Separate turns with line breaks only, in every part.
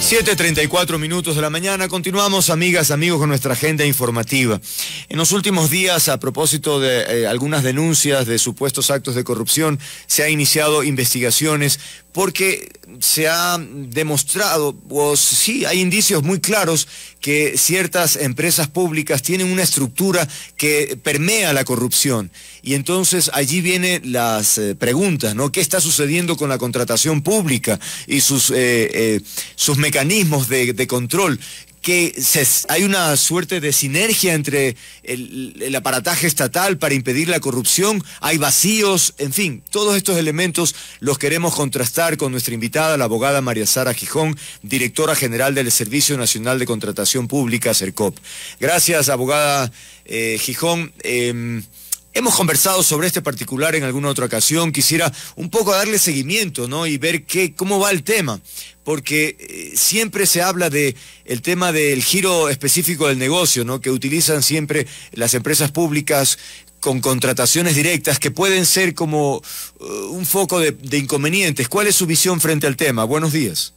7.34 minutos de la mañana. Continuamos, amigas, amigos, con nuestra agenda informativa. En los últimos días, a propósito de eh, algunas denuncias de supuestos actos de corrupción, se han iniciado investigaciones porque se ha demostrado, o sí, hay indicios muy claros que ciertas empresas públicas tienen una estructura que permea la corrupción. Y entonces allí vienen las eh, preguntas, ¿no? ¿Qué está sucediendo con la contratación pública y sus, eh, sus mecanismos? Mecanismos de, control que hay una suerte de sinergia entre el, aparataje estatal para impedir la corrupción, hay vacíos, en fin, todos estos elementos los queremos contrastar con nuestra invitada, la abogada María Sara Gijón, directora general del Servicio Nacional de Contratación Pública, CERCOP. Gracias, abogada eh, Gijón. Em, hemos conversado sobre este particular en alguna otra ocasión. Quisiera un poco darle seguimiento, ¿no? Y ver qué, cómo va el tema porque eh, siempre se habla de tema del giro específico del negocio, ¿no? Que utilizan siempre las empresas públicas con contrataciones directas que pueden ser como uh, un foco de, inconvenientes. ¿Cuál es su visión frente al tema? Buenos días.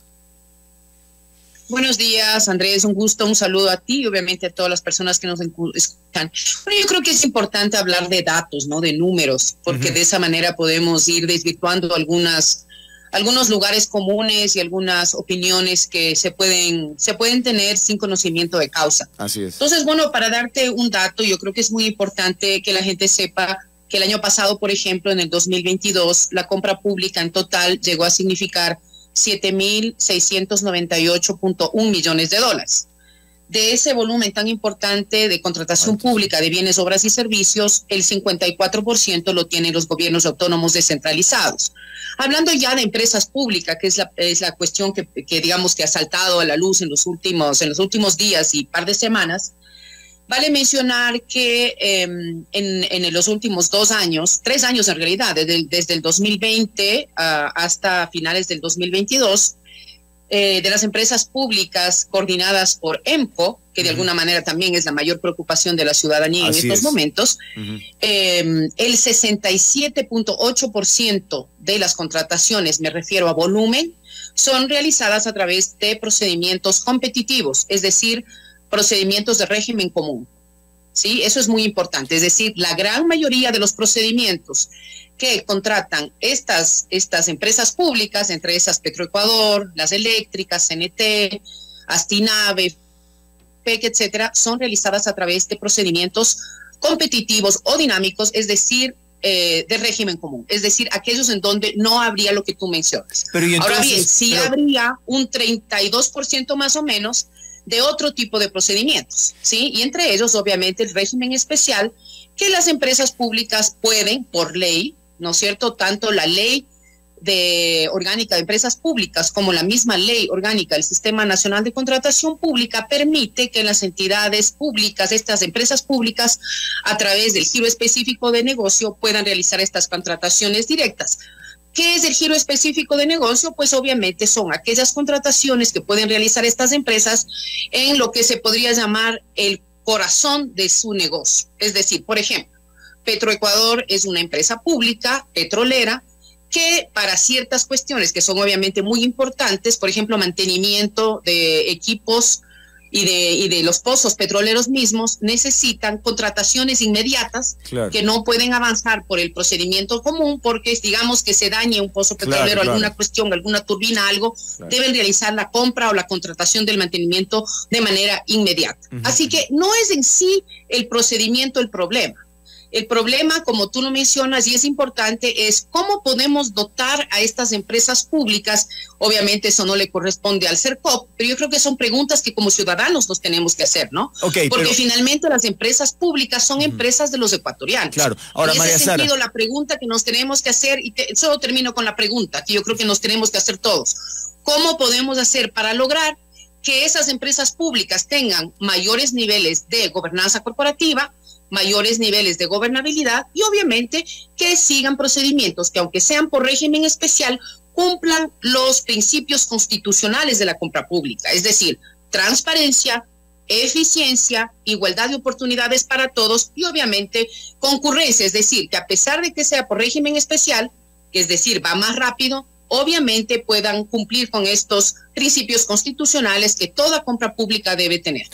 Buenos días, Andrés. Un gusto, un saludo a ti y obviamente a todas las personas que nos escuchan. yo creo que es importante hablar de datos, ¿no? De números, porque de esa manera podemos ir desvirtuando algunas algunos lugares comunes y algunas opiniones que se pueden, se pueden tener sin conocimiento de causa.
Así es.
Entonces, bueno, para darte un dato, yo creo que es muy importante que la gente sepa que el año pasado, por ejemplo, en el 2022, la compra pública en total llegó a significar 7.698.1 millones de dólares de ese volumen tan importante de contratación pública de bienes, obras y servicios, el 54% lo tienen los gobiernos autónomos descentralizados. Hablando ya de empresas públicas, que es la, es la cuestión que, digamos que ha saltado a la luz en los últimos, en los últimos días y par de semanas, Vale mencionar que em, en, los últimos dos años, tres años en realidad, desde, el 2020 ah, hasta finales del 2022, eh, de las empresas públicas coordinadas por EMCO, que de alguna manera también es la mayor preocupación de la ciudadanía en estos momentos, em, el 67.8% de las contrataciones, me refiero a volumen, son realizadas a través de procedimientos competitivos, es decir, procedimientos de régimen común. ¿Sí? Eso es muy importante. Es decir, la gran mayoría de los procedimientos que contratan estas, estas empresas públicas, entre esas Petroecuador, las eléctricas, CNT, Astinave, PEC, etcétera, son realizadas a través de procedimientos competitivos o dinámicos, es decir, eh, de régimen común, es decir, aquellos en donde no habría lo que tú mencionas. Ahora bien, sí habría un 32% más o menos de otro tipo de procedimientos, ¿sí? Y entre ellos, obviamente, el régimen especial que las empresas públicas pueden, por ley, ¿no es cierto? Tanto la ley de orgánica de empresas públicas como la misma ley orgánica del Sistema Nacional de Contratación Pública permite que las entidades públicas, estas empresas públicas, a través del giro específico de negocio puedan realizar estas contrataciones directas. ¿Qué es el giro específico de negocio? Pues obviamente son aquellas contrataciones que pueden realizar estas empresas en lo que se podría llamar el corazón de su negocio. Es decir, por ejemplo, Petroecuador es una empresa pública, petrolera, que para ciertas cuestiones que son obviamente muy importantes, por ejemplo, mantenimiento de equipos y de, y de los pozos petroleros mismos, necesitan contrataciones inmediatas que no pueden avanzar por el procedimiento común porque digamos que se dañe un pozo petrolero, alguna cuestión, alguna turbina, algo, deben realizar la compra o la contratación del mantenimiento de manera inmediata. Así que no es en sí el procedimiento el problema el problema, como tú lo mencionas, y es importante, es cómo podemos dotar a estas empresas públicas. Obviamente eso no le corresponde al CERCOP, pero yo creo que son preguntas que como ciudadanos nos tenemos que hacer, ¿no?
Porque
finalmente las empresas públicas son empresas de los ecuatorianos.
Claro. Ahora,
en ese sentido, la pregunta que nos tenemos que hacer, y solo termino con la pregunta, que yo creo que nos tenemos que hacer todos. ¿Cómo podemos hacer para lograr que esas empresas públicas tengan mayores niveles de gobernanza corporativa, mayores niveles de gobernabilidad y obviamente que sigan procedimientos que aunque sean por régimen especial, cumplan los principios constitucionales de la compra pública, es decir, transparencia, eficiencia, igualdad de oportunidades para todos y obviamente concurrencia, es decir, que a pesar de que sea por régimen especial, que es decir, va más rápido, obviamente puedan cumplir con estos principios constitucionales que toda compra pública debe tener.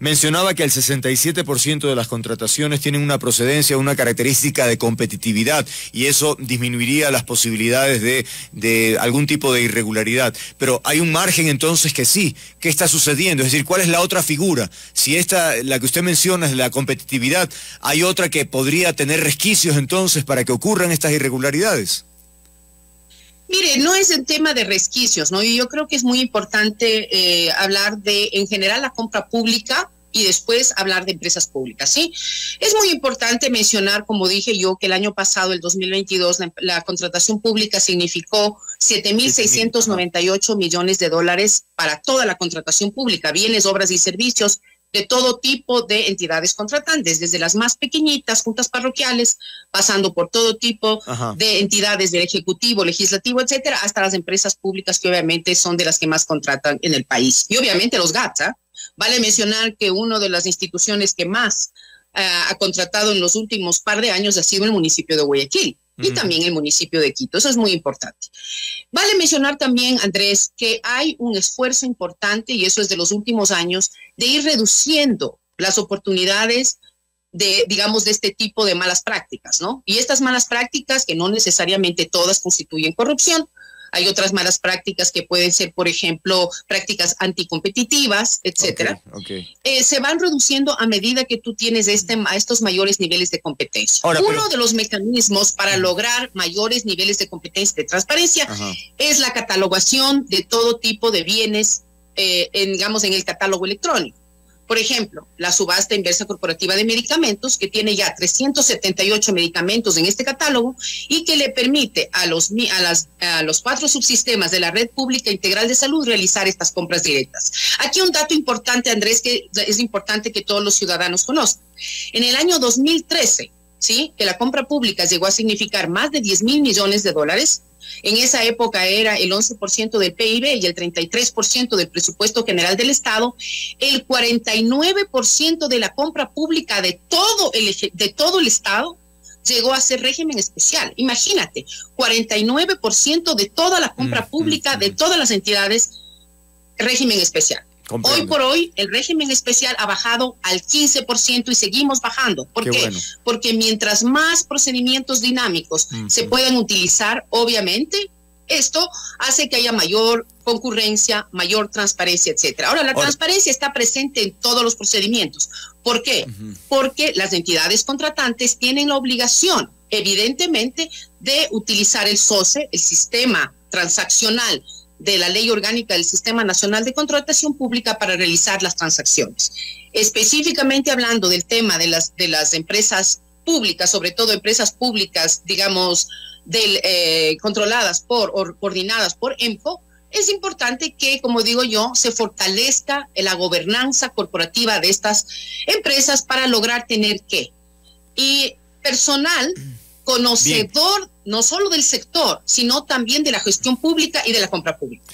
Mencionaba que el 67% de las contrataciones tienen una procedencia, una característica de competitividad y eso disminuiría las posibilidades de, de, algún tipo de irregularidad. Pero hay un margen entonces que sí. ¿Qué está sucediendo? Es decir, ¿cuál es la otra figura? Si esta, la que usted menciona es la competitividad, ¿hay otra que podría tener resquicios entonces para que ocurran estas irregularidades?
Mire, no es el tema de resquicios, ¿no? Y yo creo que es muy importante eh, hablar de, en general, la compra pública y después hablar de empresas públicas, ¿sí? Es muy importante mencionar, como dije yo, que el año pasado, el 2022, la, la contratación pública significó 7.698 millones de dólares para toda la contratación pública, bienes, obras y servicios, de todo tipo de entidades contratantes, desde las más pequeñitas, juntas parroquiales, pasando por todo tipo de entidades del Ejecutivo, Legislativo, etcétera, hasta las empresas públicas que obviamente son de las que más contratan en el país. Y obviamente los GATS. ¿ah? Vale mencionar que una de las instituciones que más uh, ha contratado en los últimos par de años ha sido el municipio de Guayaquil y también el municipio de Quito. Eso es muy importante. Vale mencionar también, Andrés, que hay un esfuerzo importante, y eso es de los últimos años, de ir reduciendo las oportunidades de, digamos, de este tipo de malas prácticas, ¿no? Y estas malas prácticas, que no necesariamente todas constituyen corrupción, hay otras malas prácticas que pueden ser, por ejemplo, prácticas anticompetitivas, etcétera. Eh, se van reduciendo a medida que tú tienes este, estos mayores niveles de competencia. Uno de los mecanismos para lograr mayores niveles de competencia y de transparencia es la catalogación de todo tipo de bienes, eh, en, digamos, en el catálogo electrónico. Por ejemplo, la subasta inversa corporativa de medicamentos, que tiene ya 378 medicamentos en este catálogo y que le permite a los, a, las, a los cuatro subsistemas de la red pública integral de salud realizar estas compras directas. Aquí un dato importante, Andrés, que es importante que todos los ciudadanos conozcan. En el año 2013, ¿sí? que la compra pública llegó a significar más de 10 mil millones de dólares, en esa época era el 11% del PIB y el 33% del presupuesto general del Estado. El 49% de la compra pública de todo el, de todo el Estado llegó a ser régimen especial. Imagínate, 49% de toda la compra mm, pública mm, de mm. todas las entidades, régimen especial. Hoy por hoy el régimen especial ha bajado al 15% y seguimos bajando. ¿Por qué? Porque mientras más procedimientos dinámicos se puedan utilizar, obviamente, esto hace que haya mayor concurrencia, mayor transparencia, etcétera. Ahora, la transparencia está presente en todos los procedimientos. ¿Por qué? Porque las entidades contratantes tienen la obligación, evidentemente, de utilizar el SOCE, el sistema transaccional de la Ley Orgánica del Sistema Nacional de Contratación Pública para realizar las transacciones. Específicamente hablando del tema de las, de las empresas públicas, sobre todo empresas públicas, digamos, del, eh, controladas por o coordinadas por EMCO, es importante que, como digo yo, se fortalezca la gobernanza corporativa de estas empresas para lograr tener qué. Y personal conocedor no solo del sector, sino también de la gestión pública y de la compra pública.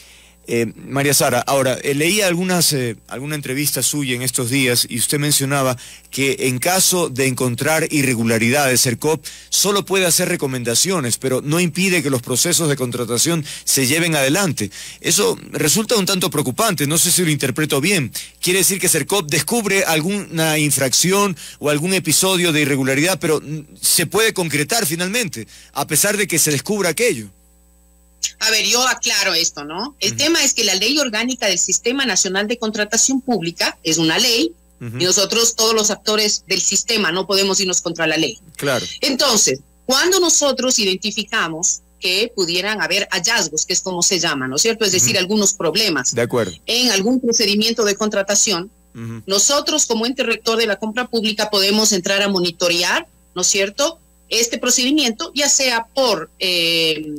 Eh, María Sara, ahora, eh, leí algunas, eh, alguna entrevista suya en estos días y usted mencionaba que en caso de encontrar irregularidades, CERCOP solo puede hacer recomendaciones, pero no impide que los procesos de contratación se lleven adelante. Eso resulta un tanto preocupante, no sé si lo interpreto bien. Quiere decir que CERCOP descubre alguna infracción o algún episodio de irregularidad, pero se puede concretar finalmente, a pesar de que se descubra aquello.
A ver, yo aclaro esto, ¿no? El tema es que la ley orgánica del Sistema Nacional de Contratación Pública es una ley y nosotros, todos los actores del sistema, no podemos irnos contra la ley.
Claro.
Entonces, cuando nosotros identificamos que pudieran haber hallazgos, que es como se llama, ¿no es cierto? Es decir, algunos problemas.
De acuerdo.
En algún procedimiento de contratación, nosotros como ente rector de la compra pública podemos entrar a monitorear, ¿no es cierto? Este procedimiento, ya sea por... Eh,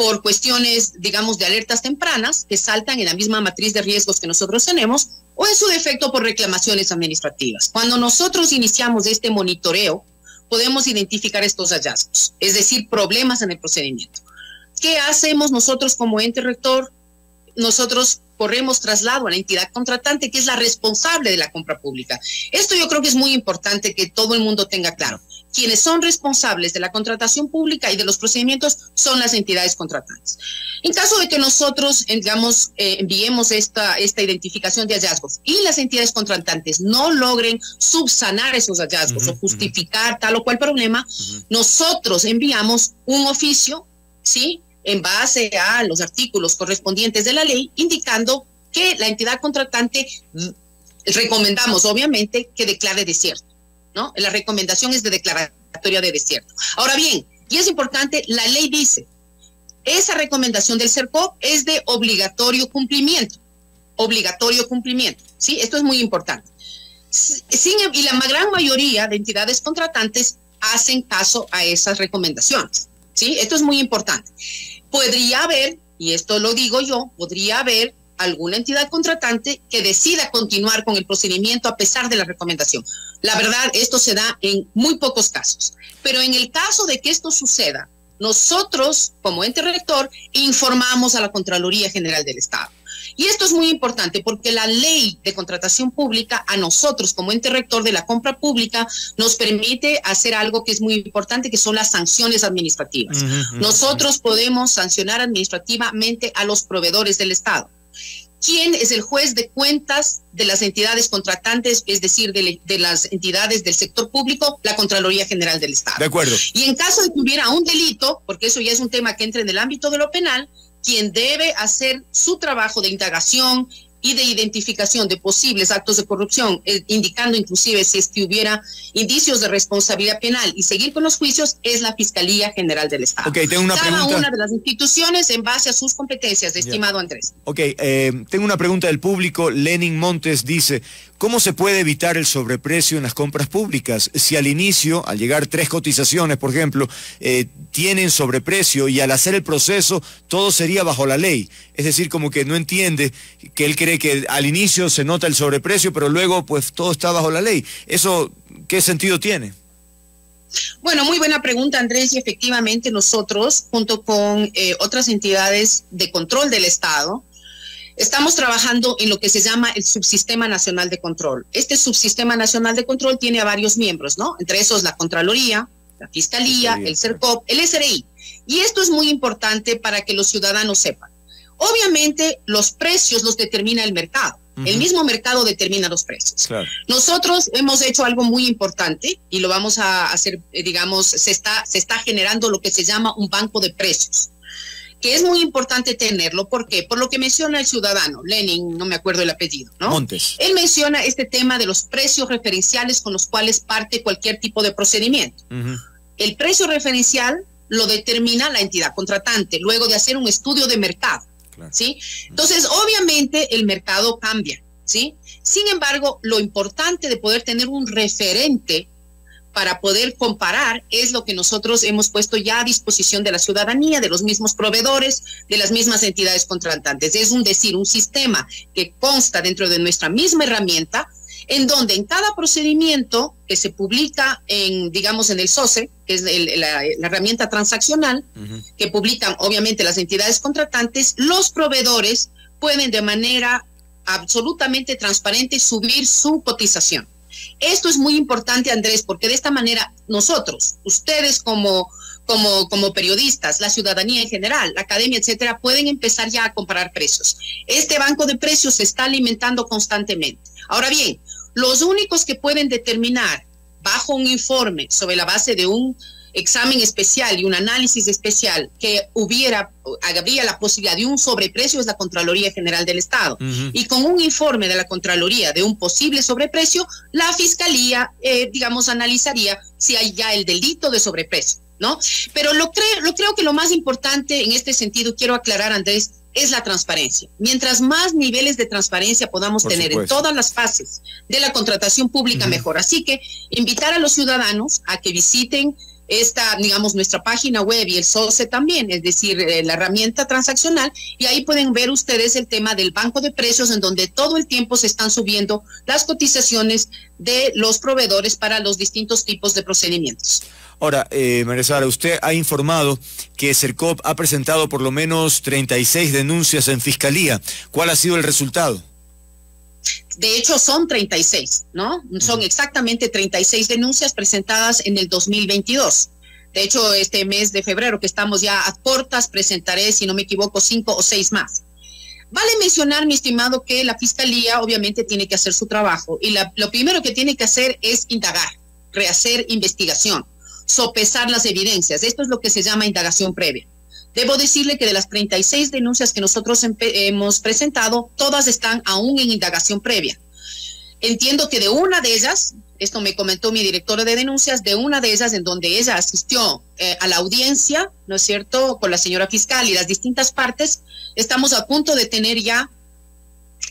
por cuestiones, digamos, de alertas tempranas que saltan en la misma matriz de riesgos que nosotros tenemos o en su defecto por reclamaciones administrativas. Cuando nosotros iniciamos este monitoreo, podemos identificar estos hallazgos, es decir, problemas en el procedimiento. ¿Qué hacemos nosotros como ente rector? Nosotros corremos traslado a la entidad contratante, que es la responsable de la compra pública. Esto yo creo que es muy importante que todo el mundo tenga claro. Quienes son responsables de la contratación pública y de los procedimientos son las entidades contratantes. En caso de que nosotros, digamos, eh, enviemos esta, esta identificación de hallazgos y las entidades contratantes no logren subsanar esos hallazgos o justificar tal o cual problema, nosotros enviamos un oficio, ¿sí? En base a los artículos correspondientes de la ley, indicando que la entidad contratante mm, recomendamos, obviamente, que declare desierto, ¿no? La recomendación es de declaratoria de desierto. Ahora bien, y es importante, la ley dice, esa recomendación del CERCOP es de obligatorio cumplimiento, obligatorio cumplimiento, ¿sí? Esto es muy importante. Sin, y la gran mayoría de entidades contratantes hacen caso a esas recomendaciones. ¿Sí? Esto es muy importante. Podría haber, y esto lo digo yo, podría haber alguna entidad contratante que decida continuar con el procedimiento a pesar de la recomendación. La verdad, esto se da en muy pocos casos. Pero en el caso de que esto suceda, nosotros, como ente rector, informamos a la Contraloría General del Estado. Y esto es muy importante porque la ley de contratación pública a nosotros como ente rector de la compra pública nos permite hacer algo que es muy importante, que son las sanciones administrativas. nosotros podemos sancionar administrativamente a los proveedores del Estado. ¿Quién es el juez de cuentas de las entidades contratantes, es decir, de, de, las entidades del sector público? La Contraloría General del Estado.
De acuerdo.
Y en caso de que hubiera un delito, porque eso ya es un tema que entra en el ámbito de lo penal, quien debe hacer su trabajo de indagación y de identificación de posibles actos de corrupción, eh, indicando inclusive si es que hubiera indicios de responsabilidad penal y seguir con los juicios, es la Fiscalía General del Estado.
Okay, tengo una
Cada una de las instituciones en base a sus competencias, estimado Andrés.
Ok, eh, tengo una pregunta del público. Lenin Montes dice, ¿Cómo se puede evitar el sobreprecio en las compras públicas? Si al inicio, al llegar tres cotizaciones, por ejemplo, eh, tienen sobreprecio y al hacer el proceso todo sería bajo la ley. Es decir, como que no entiende que él cree que al inicio se nota el sobreprecio, pero luego pues todo está bajo la ley. ¿Eso qué sentido tiene?
Bueno, muy buena pregunta, Andrés, y efectivamente nosotros, junto con eh, otras entidades de control del Estado, Estamos trabajando en lo que se llama el Subsistema Nacional de Control. Este Subsistema Nacional de Control tiene a varios miembros, ¿no? Entre esos la Contraloría, la Fiscalía, el CERCOP, el SRI. Y esto es muy importante para que los ciudadanos sepan. Obviamente, los precios los determina el mercado. El mismo mercado determina los precios. Nosotros hemos hecho algo muy importante y lo vamos a hacer, eh, digamos, se está, se está generando lo que se llama un banco de precios que es muy importante tenerlo. ¿Por qué? Por lo que menciona el ciudadano, Lenin, no me acuerdo el apellido, ¿no?
Montes.
Él menciona este tema de los precios referenciales con los cuales parte cualquier tipo de procedimiento. El precio referencial lo determina la entidad contratante luego de hacer un estudio de mercado. ¿Sí? Entonces, obviamente el mercado cambia, ¿sí? Sin embargo, lo importante de poder tener un referente para poder comparar es lo que nosotros hemos puesto ya a disposición de la ciudadanía, de los mismos proveedores, de las mismas entidades contratantes. Es un decir, un sistema que consta dentro de nuestra misma herramienta, en donde en cada procedimiento que se publica en, digamos, en el SOCE, que es la, herramienta transaccional, que publican obviamente las entidades contratantes, los proveedores pueden de manera absolutamente transparente subir su cotización. Esto es muy importante, Andrés, porque de esta manera nosotros, ustedes como, como, como periodistas, la ciudadanía en general, la academia, etcétera, pueden empezar ya a comparar precios. Este banco de precios se está alimentando constantemente. Ahora bien, los únicos que pueden determinar bajo un informe sobre la base de un examen especial y un análisis especial que hubiera, habría la posibilidad de un sobreprecio es la Contraloría General del Estado. Y con un informe de la Contraloría de un posible sobreprecio, la Fiscalía, eh, digamos, analizaría si hay ya el delito de sobreprecio, ¿no? Pero lo, creo lo creo que lo más importante en este sentido, quiero aclarar, Andrés, es la transparencia. Mientras más niveles de transparencia podamos tener en todas las fases de la contratación pública, mejor. Así que invitar a los ciudadanos a que visiten esta, digamos, nuestra página web y el SOCE también, es decir, eh, la herramienta transaccional, y ahí pueden ver ustedes el tema del banco de precios, en donde todo el tiempo se están subiendo las cotizaciones de los proveedores para los distintos tipos de procedimientos.
Ahora, eh, usted ha informado que CERCOP ha presentado por lo menos 36 denuncias en fiscalía. ¿Cuál ha sido el resultado?
De hecho, son 36, ¿no? Son exactamente 36 denuncias presentadas en el 2022. De hecho, este mes de febrero que estamos ya a cortas, presentaré, si no me equivoco, cinco o seis más. Vale mencionar, mi estimado, que la Fiscalía obviamente tiene que hacer su trabajo y lo primero que tiene que hacer es indagar, rehacer investigación, sopesar las evidencias. Esto es lo que se llama indagación previa. Debo decirle que de las 36 denuncias que nosotros hemos presentado, todas están aún en indagación previa. Entiendo que de una de ellas, esto me comentó mi directora de denuncias, de una de ellas en donde ella asistió eh, a la audiencia, ¿no es cierto?, con la señora fiscal y las distintas partes, estamos a punto de tener ya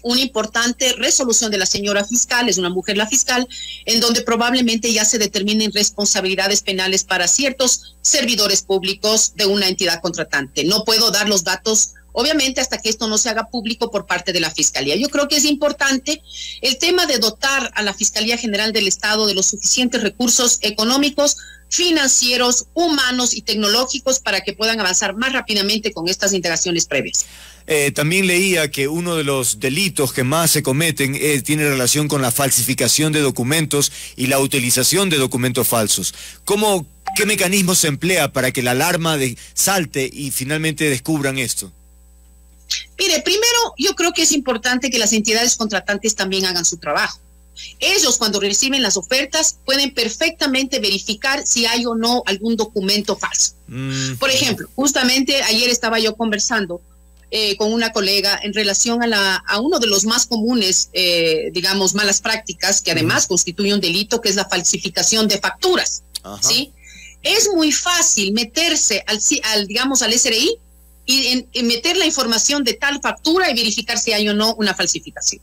una importante resolución de la señora fiscal, es una mujer la fiscal, en donde probablemente ya se determinen responsabilidades penales para ciertos servidores públicos de una entidad contratante. No puedo dar los datos obviamente hasta que esto no se haga público por parte de la Fiscalía. Yo creo que es importante el tema de dotar a la Fiscalía General del Estado de los suficientes recursos económicos financieros, humanos y tecnológicos para que puedan avanzar más rápidamente con estas integraciones previas.
Eh, también leía que uno de los delitos que más se cometen eh, tiene relación con la falsificación de documentos y la utilización de documentos falsos. ¿Cómo, ¿Qué mecanismo se emplea para que la alarma de, salte y finalmente descubran esto?
Mire, primero yo creo que es importante que las entidades contratantes también hagan su trabajo. Ellos cuando reciben las ofertas pueden perfectamente verificar si hay o no algún documento falso. Mm. Por ejemplo, justamente ayer estaba yo conversando eh, con una colega en relación a, la, a uno de los más comunes, eh, digamos, malas prácticas, que además constituye un delito, que es la falsificación de facturas. ¿sí? Es muy fácil meterse al, al digamos, al SRI y, meter la información de tal factura y verificar si hay o no una falsificación.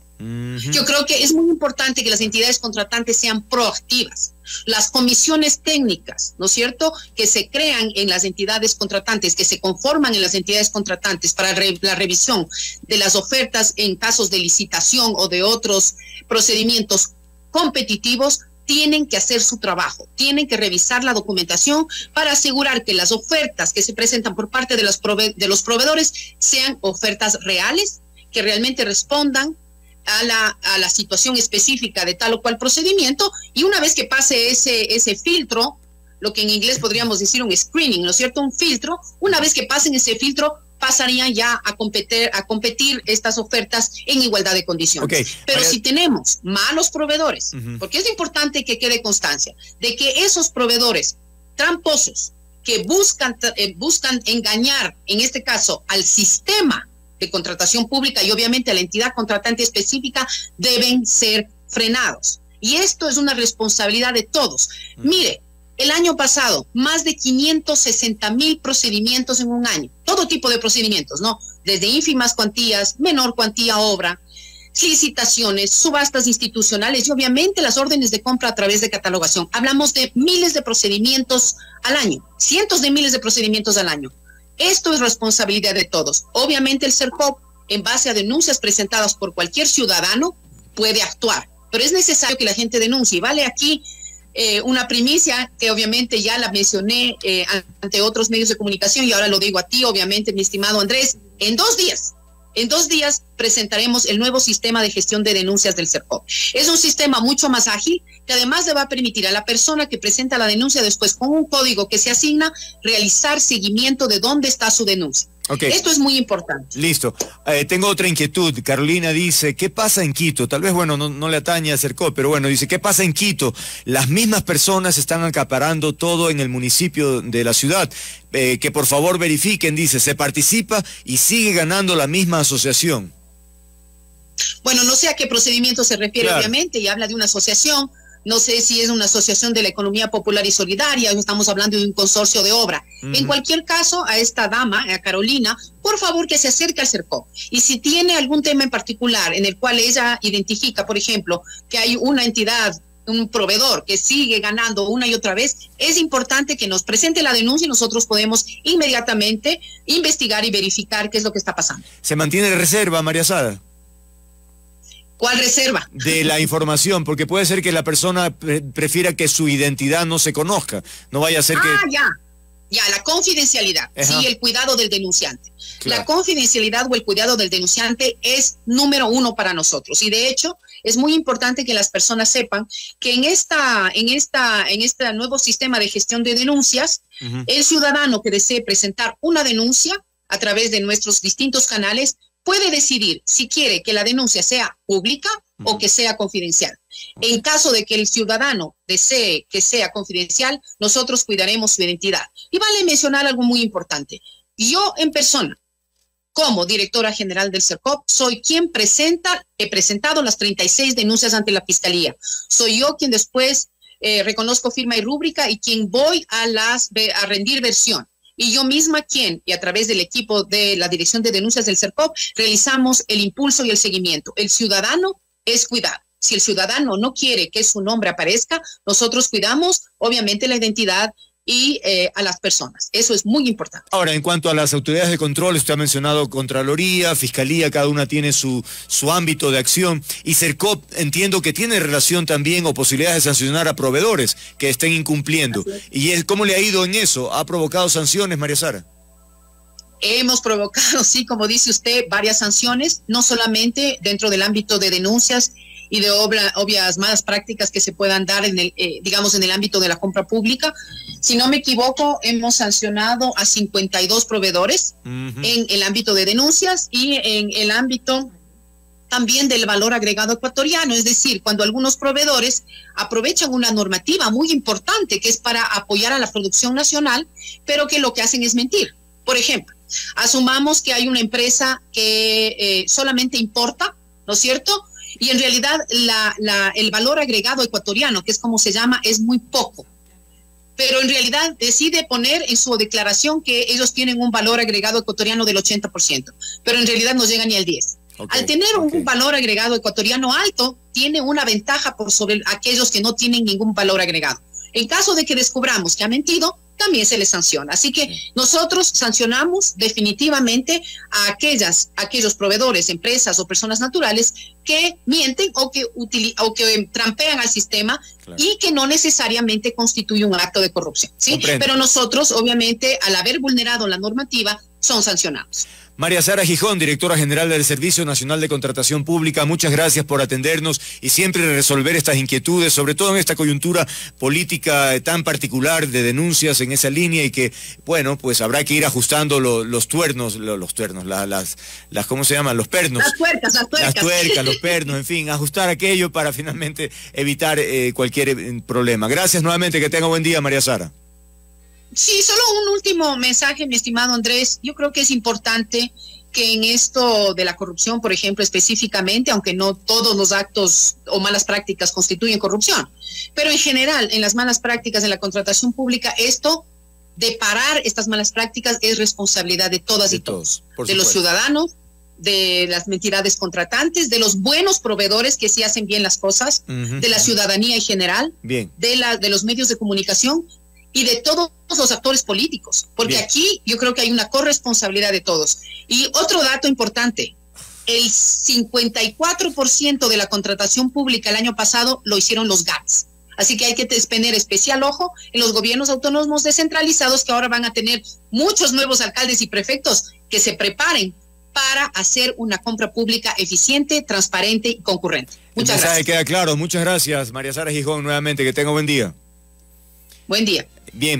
Yo creo que es muy importante que las entidades contratantes sean proactivas. Las comisiones técnicas, ¿no es cierto?, que se crean en las entidades contratantes, que se conforman en las entidades contratantes para la revisión de las ofertas en casos de licitación o de otros procedimientos competitivos, tienen que hacer su trabajo, tienen que revisar la documentación para asegurar que las ofertas que se presentan por parte de los, proveedores sean ofertas reales, que realmente respondan a la, a la situación específica de tal o cual procedimiento y una vez que pase ese, ese filtro, lo que en inglés podríamos decir un screening, ¿no es cierto? Un filtro, una vez que pasen ese filtro, pasarían ya a competir, a competir estas ofertas en igualdad de condiciones. Pero si tenemos malos proveedores, porque es importante que quede constancia de que esos proveedores tramposos que buscan, eh, buscan engañar, en este caso, al sistema de contratación pública y obviamente a la entidad contratante específica, deben ser frenados. Y esto es una responsabilidad de todos. Mire, el año pasado, más de 560 mil procedimientos en un año, todo tipo de procedimientos, ¿no? Desde ínfimas cuantías, menor cuantía obra, licitaciones, subastas institucionales y obviamente las órdenes de compra a través de catalogación. Hablamos de miles de procedimientos al año, cientos de miles de procedimientos al año. Esto es responsabilidad de todos. Obviamente el CERCOP, en base a denuncias presentadas por cualquier ciudadano, puede actuar, pero es necesario que la gente denuncie. Vale aquí eh, una primicia que obviamente ya la mencioné eh, ante otros medios de comunicación y ahora lo digo a ti, obviamente, mi estimado Andrés, en dos días. En dos días presentaremos el nuevo sistema de gestión de denuncias del CERCOP. Es un sistema mucho más ágil que además le va a permitir a la persona que presenta la denuncia después con un código que se asigna realizar seguimiento de dónde está su denuncia. Esto es muy importante.
Listo. Eh, tengo otra inquietud. Carolina dice, ¿qué pasa en Quito? Tal vez, bueno, no, le atañe a Cercó, pero bueno, dice, ¿qué pasa en Quito? Las mismas personas están acaparando todo en el municipio de la ciudad. Eh, que por favor verifiquen, dice, se participa y sigue ganando la misma asociación.
Bueno, no sé a qué procedimiento se refiere, obviamente, y habla de una asociación no sé si es una asociación de la economía popular y solidaria, estamos hablando de un consorcio de obra. En cualquier caso, a esta dama, a Carolina, por favor que se acerque al CERCO. Y si tiene algún tema en particular en el cual ella identifica, por ejemplo, que hay una entidad un proveedor que sigue ganando una y otra vez, es importante que nos presente la denuncia y nosotros podemos inmediatamente investigar y verificar qué es lo que está pasando.
¿Se mantiene reserva, María Sara?
¿Cuál reserva?
De la información, porque puede ser que la persona prefiera que su identidad no se conozca. No vaya a ser que.
Ah, ya. Ya, la confidencialidad, sí, el cuidado del denunciante. La confidencialidad o el cuidado del denunciante es número uno para nosotros. Y de hecho, es muy importante que las personas sepan que en esta, en esta, en este nuevo sistema de gestión de denuncias, el ciudadano que desee presentar una denuncia a través de nuestros distintos canales puede decidir si quiere que la denuncia sea pública o que sea confidencial. En caso de que el ciudadano desee que sea confidencial, nosotros cuidaremos su identidad. Y vale mencionar algo muy importante. Yo en persona, como directora general del CERCOP, soy quien presenta, he presentado las 36 denuncias ante la Fiscalía. Soy yo quien después eh, reconozco firma y rúbrica y quien voy a, las, a rendir versión y yo misma quien, y a través del equipo de la Dirección de Denuncias del CERCOP, realizamos el impulso y el seguimiento. El ciudadano es cuidado. Si el ciudadano no quiere que su nombre aparezca, nosotros cuidamos, obviamente, la identidad y eh, a las personas. Eso es muy importante.
Ahora, en cuanto a las autoridades de control, usted ha mencionado Contraloría, Fiscalía, cada una tiene su, su ámbito de acción y CERCOP entiendo que tiene relación también o posibilidades de sancionar a proveedores que estén incumpliendo. ¿Y cómo le ha ido en eso? ¿Ha provocado sanciones, María Sara?
Hemos provocado, sí, como dice usted, varias sanciones, no solamente dentro del ámbito de denuncias y de obvias malas prácticas que se puedan dar en el, eh, digamos, en el ámbito de la compra pública. Si no me equivoco, hemos sancionado a 52 proveedores en el ámbito de denuncias y en el ámbito también del valor agregado ecuatoriano, es decir, cuando algunos proveedores aprovechan una normativa muy importante que es para apoyar a la producción nacional, pero que lo que hacen es mentir. Por ejemplo, asumamos que hay una empresa que eh, solamente importa, ¿no es cierto? Y en realidad la, el valor agregado ecuatoriano, que es como se llama, es muy poco. Pero en realidad decide poner en su declaración que ellos tienen un valor agregado ecuatoriano del 80%, pero en realidad no llega ni al 10%. Al tener un valor agregado ecuatoriano alto, tiene una ventaja por sobre aquellos que no tienen ningún valor agregado. En caso de que descubramos que ha mentido, también se les sanciona. Así que nosotros sancionamos definitivamente a aquellas, aquellos proveedores, empresas o personas naturales que mienten o que, o que trampean al sistema y que no necesariamente constituye un acto de corrupción. ¿sí? Pero nosotros, obviamente, al haber vulnerado la normativa, son sancionados.
María Sara Gijón, directora general del Servicio Nacional de Contratación Pública, muchas gracias por atendernos y siempre resolver estas inquietudes, sobre todo en esta coyuntura política tan particular de denuncias en esa línea y que, bueno, pues habrá que ir ajustando los tuernos, los tuernos, las, las, ¿cómo se llaman? Los pernos.
Las tuercas, las tuercas.
Las tuercas, los pernos, en fin, ajustar aquello para finalmente evitar eh, cualquier eh, problema. Gracias nuevamente, que tenga buen día, María Sara.
Sí, solo un último mensaje, mi estimado Andrés. Yo creo que es importante que en esto de la corrupción, por ejemplo, específicamente, aunque no todos los actos o malas prácticas constituyen corrupción, pero en general, en las malas prácticas de la contratación pública, esto de parar estas malas prácticas es responsabilidad de todas y todos, de los ciudadanos, de las entidades contratantes, de los buenos proveedores que sí hacen bien las cosas, de la ciudadanía en general,
bien.
De, la, de los medios de comunicación, y de todos los actores políticos, porque aquí yo creo que hay una corresponsabilidad de todos. Y otro dato importante, el 54% de la contratación pública el año pasado lo hicieron los GATS. Así que hay que tener especial ojo en los gobiernos autónomos descentralizados que ahora van a tener muchos nuevos alcaldes y prefectos que se preparen para hacer una compra pública eficiente, transparente y concurrente. Muchas gracias.
queda claro. Muchas gracias, María Sara Gijón, nuevamente. Que tenga buen día.
Buen día.
Bien.